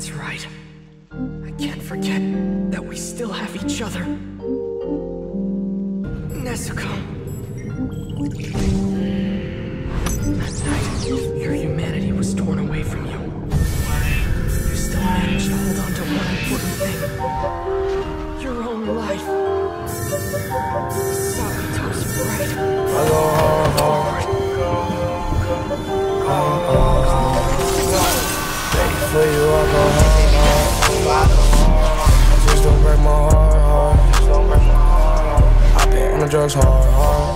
That's right. I can't forget that we still have each other. Nezuko. That night, your humanity was torn away from you. You still managed to hold on to one important thing. Your own life. Sakuto's bright. Hello. Hello. Hello you, I go hard, Just don't break my heart. I been on the drugs hard, hard.